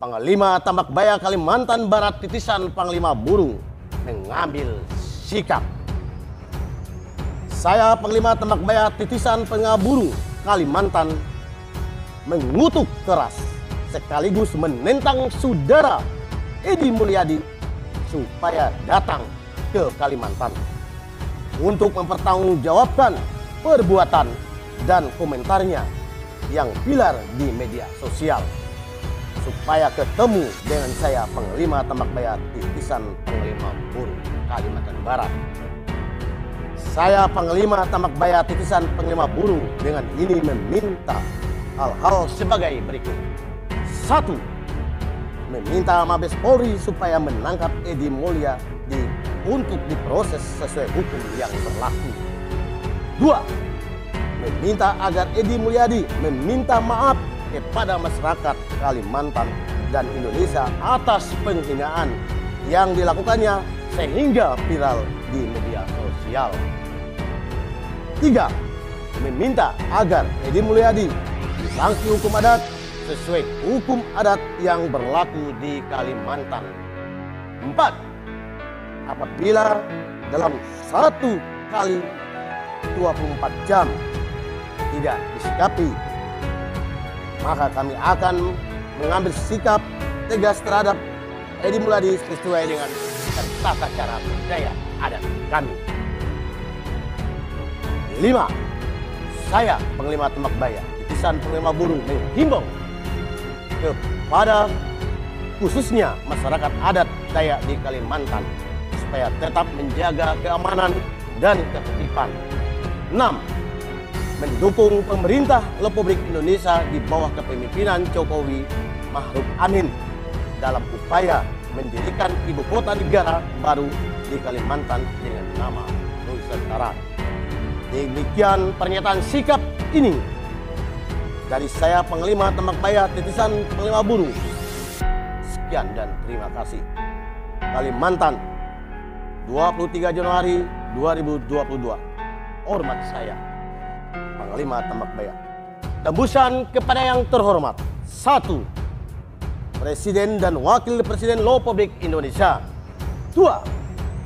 Panglima Tambak Baya Kalimantan Barat titisan Panglima Burung mengambil sikap. Saya Panglima Tambak Baya titisan Panglima Burung Kalimantan mengutuk keras sekaligus menentang saudara Edi Mulyadi supaya datang ke Kalimantan untuk mempertanggungjawabkan perbuatan dan komentarnya yang pilar di media sosial supaya ketemu dengan saya Panglima Tambak Baya Titisan Panglima Burung Kalimantan Barat. Saya Panglima Tambak Baya Titisan Panglima Burung dengan ini meminta hal-hal sebagai berikut. Satu, meminta Mabes Polri supaya menangkap Edi Mulya di, untuk diproses sesuai hukum yang berlaku. Dua, meminta agar Edi Mulyadi meminta maaf kepada masyarakat Kalimantan dan Indonesia atas penghinaan yang dilakukannya sehingga viral di media sosial. Tiga, meminta agar Edi Mulyadi disangsi hukum adat sesuai hukum adat yang berlaku di Kalimantan. Empat, apabila dalam satu kali 24 jam tidak disikapi, maka kami akan mengambil sikap tegas terhadap Edi Muladi sesuai dengan tata cara budaya adat kami. Lima, saya Panglima Tembak Baya, titisan Panglima Burung menghimbau kepada khususnya masyarakat adat Dayak di Kalimantan supaya tetap menjaga keamanan dan ketertiban. 6. Mendukung pemerintah Republik Indonesia di bawah kepemimpinan Jokowi Mahruf Amin dalam upaya mendirikan ibu kota negara baru di Kalimantan dengan nama Nusantara. Demikian pernyataan sikap ini dari saya Panglima Tembak Baya Titisan Panglima Burung. Sekian dan terima kasih. Kalimantan 23 Januari 2022. Hormat saya Panglima Tembak Baya. Tembusan kepada yang terhormat. Satu, Presiden dan Wakil Presiden Republik Indonesia. Dua,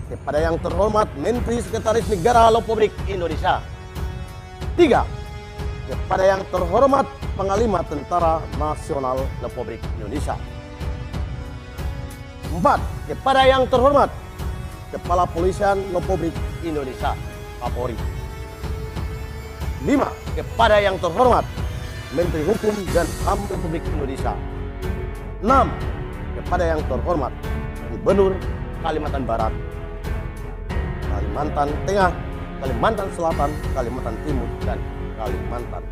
kepada yang terhormat Menteri Sekretaris Negara Republik Indonesia. Tiga, kepada yang terhormat Panglima Tentara Nasional Republik Indonesia. Empat, kepada yang terhormat Kepala Polisian Republik Indonesia, Kapolri. Lima, kepada yang terhormat Menteri Hukum dan HAM Republik Indonesia. Enam, kepada yang terhormat Gubernur Kalimantan Barat, Kalimantan Tengah, Kalimantan Selatan, Kalimantan Timur, dan Kalimantan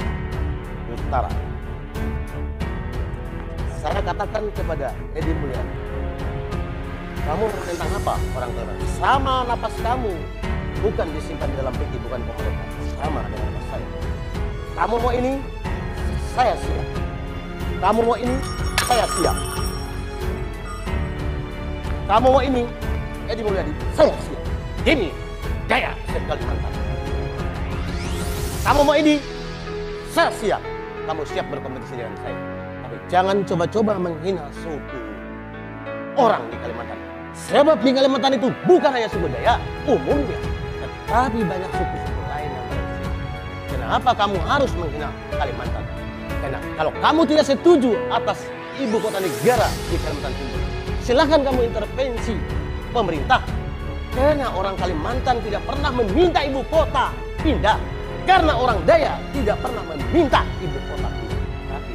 Utara. Saya katakan kepada Edi Mulyadi, kamu tentang apa orang Kalimantan? Sama napas kamu, bukan disimpan di dalam peti, bukan pemerintah. Sama dengan napas saya. Kamu mau ini, saya siap. Kamu mau ini, saya siap. Kamu mau ini, Edi Mulyadi, saya siap. Ini gaya Kalimantan. Kamu mau ini, saya siap. Kamu siap berkompetisi dengan saya. Tapi jangan coba-coba menghina suku orang di Kalimantan. Sebab di Kalimantan itu bukan hanya suku Dayak umumnya, tetapi banyak suku-suku lain yang sini. Kenapa kamu harus menghina Kalimantan? Karena kalau kamu tidak setuju atas ibu kota negara di Kalimantan Timur, silahkan kamu intervensi pemerintah. Karena orang Kalimantan tidak pernah meminta ibu kota pindah. Karena orang Daya tidak pernah meminta ibu kota pindah. Tapi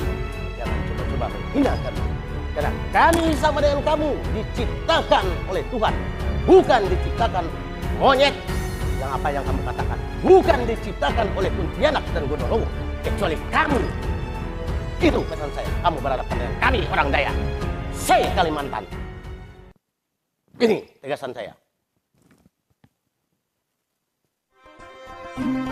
jangan coba-coba menghina kami. Karena kami sama dengan kamu diciptakan oleh Tuhan. Bukan diciptakan monyet yang apa yang kamu katakan. Bukan diciptakan oleh Kuntilanak dan Gondorowo. Kecuali kamu. Itu pesan saya. Kamu berhadapan dengan kami orang Daya. Saya Kalimantan. Ini tegasan saya. thank you